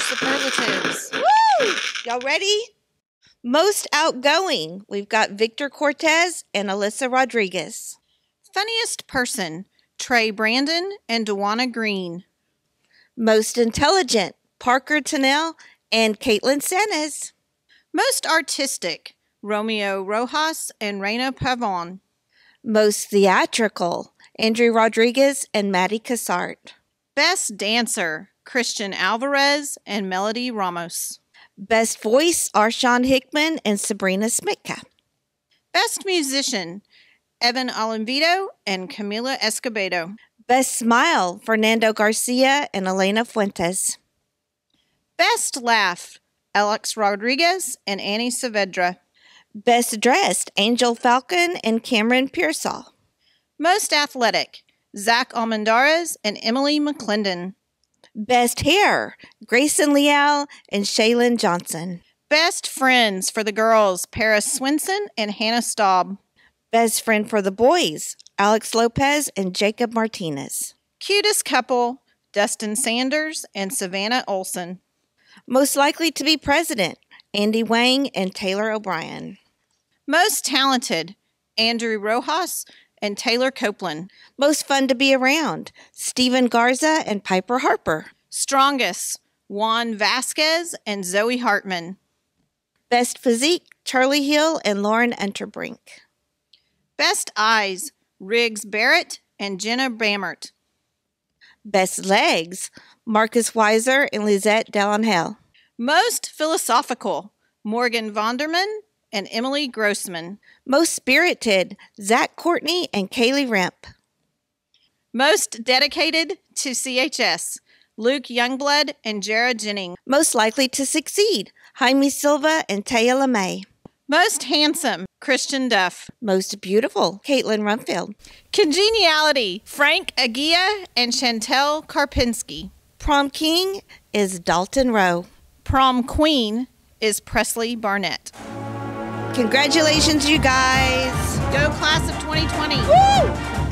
superlatives. Woo! Y'all ready? Most outgoing, we've got Victor Cortez and Alyssa Rodriguez. Funniest person, Trey Brandon and Dewana Green. Most intelligent, Parker Tennell and Caitlin Sanes. Most artistic, Romeo Rojas and Reina Pavon. Most theatrical, Andrew Rodriguez and Maddie Cassart. Best dancer, Christian Alvarez and Melody Ramos. Best voice, Arshawn Hickman and Sabrina Smitka. Best musician, Evan Alinvito and Camila Escobedo. Best smile, Fernando Garcia and Elena Fuentes. Best laugh, Alex Rodriguez and Annie Saavedra. Best dressed, Angel Falcon and Cameron Pearsall. Most athletic, Zach Almendarez and Emily McClendon. Best hair, Grayson Leal and Shaylin Johnson. Best friends for the girls, Paris Swinson and Hannah Staub. Best friend for the boys, Alex Lopez and Jacob Martinez. Cutest couple, Dustin Sanders and Savannah Olson. Most likely to be president, Andy Wang and Taylor O'Brien. Most talented, Andrew Rojas and Taylor Copeland. Most fun to be around, Stephen Garza and Piper Harper. Strongest, Juan Vasquez and Zoe Hartman. Best physique, Charlie Hill and Lauren Unterbrink. Best eyes, Riggs Barrett and Jenna Bammert. Best legs, Marcus Weiser and Lizette Delangel. Most philosophical, Morgan Vonderman and Emily Grossman. Most spirited, Zach Courtney and Kaylee Remp. Most dedicated to CHS, Luke Youngblood and Jared Jennings. Most likely to succeed, Jaime Silva and Taya LeMay. Most handsome, Christian Duff. Most beautiful, Caitlin Rumfield. Congeniality, Frank Agia and Chantel Karpinski. Prom king is Dalton Rowe. Prom queen is Presley Barnett. Congratulations, you guys. Go class of 2020. Woo!